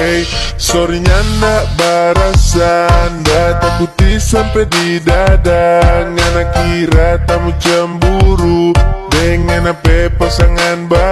hey Sorry ndak barasan. Data putih sampai di dada. Ngana kira tamu cemburu. Dengan apa pasangan baru?